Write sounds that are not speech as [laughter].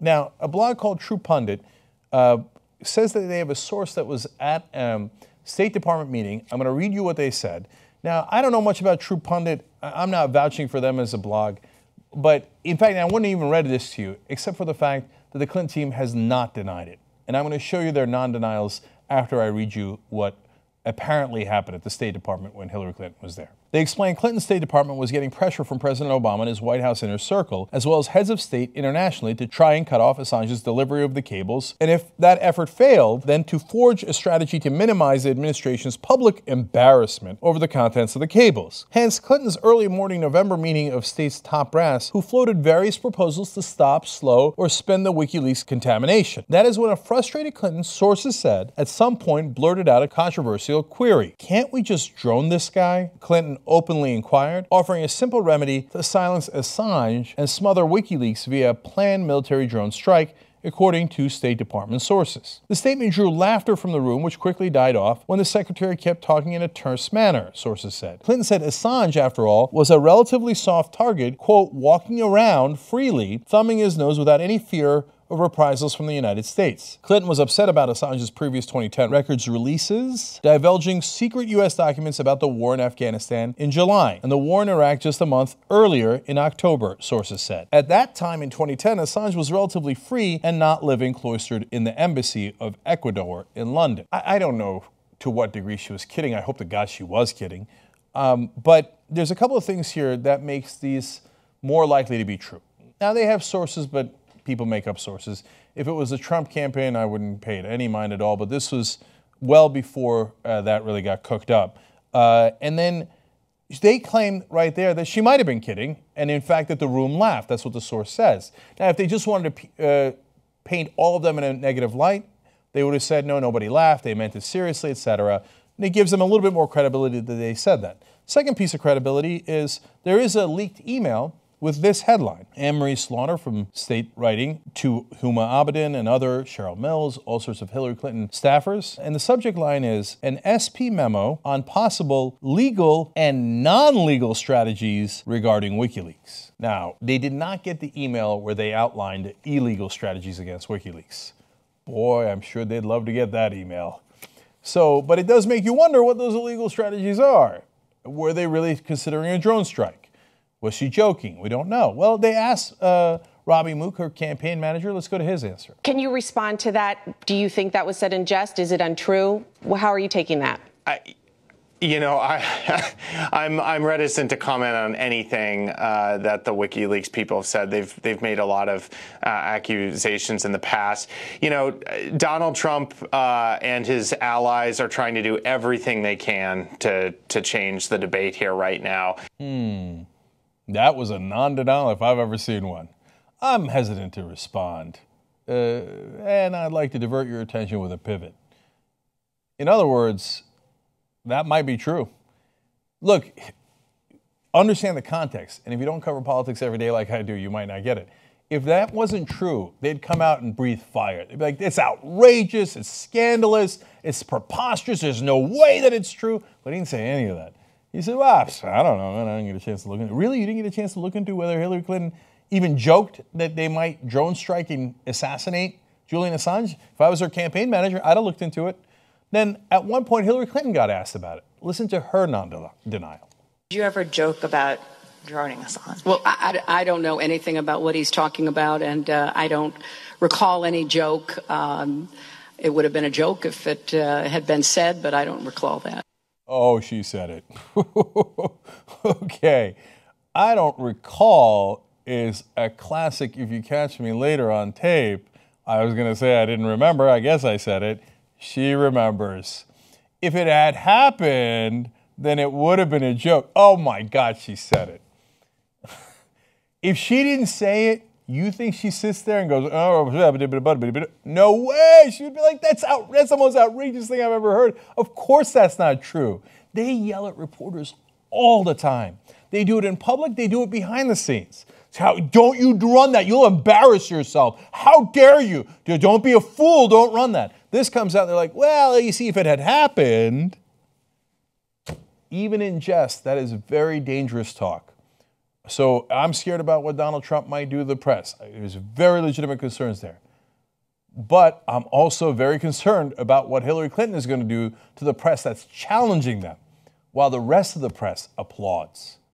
Now, a blog called True Pundit uh, says that they have a source that was at um, State Department meeting. I'm going to read you what they said. Now, I don't know much about True Pundit. I'm not vouching for them as a blog. But in fact, I wouldn't even read this to you, except for the fact that the Clinton team has not denied it. And I'm going to show you their non denials after I read you what apparently happened at the State Department when Hillary Clinton was there. They explained Clinton's State Department was getting pressure from President Obama and his White House inner circle, as well as heads of state internationally, to try and cut off Assange's delivery of the cables. And if that effort failed, then to forge a strategy to minimize the administration's public embarrassment over the contents of the cables. Hence, Clinton's early morning November meeting of state's top brass, who floated various proposals to stop, slow, or spin the WikiLeaks contamination. That is when a frustrated Clinton, sources said, at some point blurted out a controversial query Can't we just drone this guy? Clinton openly inquired, offering a simple remedy to silence Assange and smother WikiLeaks via a planned military drone strike according to State Department sources. The statement drew laughter from the room, which quickly died off when the secretary kept talking in a terse manner, sources said. Clinton said Assange, after all, was a relatively soft target, quote, walking around freely, thumbing his nose without any fear of reprisals from the United States. Clinton was upset about Assange's previous 2010 records releases, divulging secret U.S. documents about the war in Afghanistan in July and the war in Iraq just a month earlier in October, sources said. At that time in 2010, Assange was relatively free and not living cloistered in the embassy of Ecuador in London. I, I don't know to what degree she was kidding. I hope to God she was kidding. Um, but there's a couple of things here that makes these more likely to be true. Now they have sources, but people make up sources. If it was a Trump campaign, I wouldn't pay it any mind at all. But this was well before uh, that really got cooked up. Uh, and then they claim right there that she might have been kidding, and in fact that the room laughed. That's what the source says. Now, if they just wanted to uh, paint all of them in a negative light, they would have said, no, nobody laughed, they meant it seriously, etc. And it gives them a little bit more credibility that they said that. Second piece of credibility is there is a leaked email with this headline Anne Marie Slaughter from State Writing to Huma Abedin and other, Cheryl Mills, all sorts of Hillary Clinton staffers. And the subject line is an SP memo on possible legal and non legal strategies regarding WikiLeaks. Now, they did not get the email where they outlined illegal strategies against WikiLeaks. Boy, I'm sure they'd love to get that email. So, but it does make you wonder what those illegal strategies are. Were they really considering a drone strike? Was she joking? We don't know. Well, they asked uh, Robby Mook, her campaign manager. Let's go to his answer. Can you respond to that? Do you think that was said in jest? Is it untrue? How are you taking that? I, you know, I, [laughs] I'm I'm reticent to comment on anything uh, that the WikiLeaks people have said. They've they've made a lot of uh, accusations in the past. You know, Donald Trump uh, and his allies are trying to do everything they can to to change the debate here right now. Hmm. That was a non denial if I've ever seen one. I'm hesitant to respond, uh, and I'd like to divert your attention with a pivot. In other words, that might be true. Look, understand the context, and if you don't cover politics every day like I do, you might not get it. If that wasn't true, they'd come out and breathe fire. They'd be like, it's outrageous, it's scandalous, it's preposterous, there's no way that it's true. But he didn't say any of that. He said, well, I don't know. man. I didn't get a chance to look into it. Really? You didn't get a chance to look into whether Hillary Clinton even joked that they might drone strike and assassinate Julian Assange? If I was her campaign manager, I'd have looked into it. Then at one point, Hillary Clinton got asked about it. Listen to her non denial. Did you ever joke about droning Assange? Well, I, I, don't know anything about what he's talking about, and uh, I don't recall any joke. Um, it would have been a joke if it uh, had been said, but I don't recall that. Oh, she said it. [laughs] okay. I don't recall is a classic. If you catch me later on tape, I was going to say I didn't remember. I guess I said it. She remembers. If it had happened, then it would have been a joke. Oh my God, she said it. [laughs] if she didn't say it, you think she sits there and goes, oh, no way. She would be like, that's, out, that's the most outrageous thing I've ever heard. Of course, that's not true. They yell at reporters all the time. They do it in public, they do it behind the scenes. How, don't you run that. You'll embarrass yourself. How dare you? Don't be a fool. Don't run that. This comes out, they're like, well, you see, if it had happened, even in jest, that is very dangerous talk. So I'm scared about what Donald Trump might do to the press. There's very legitimate concerns there. But I'm also very concerned about what Hillary Clinton is going to do to the press that's challenging them, while the rest of the press applauds.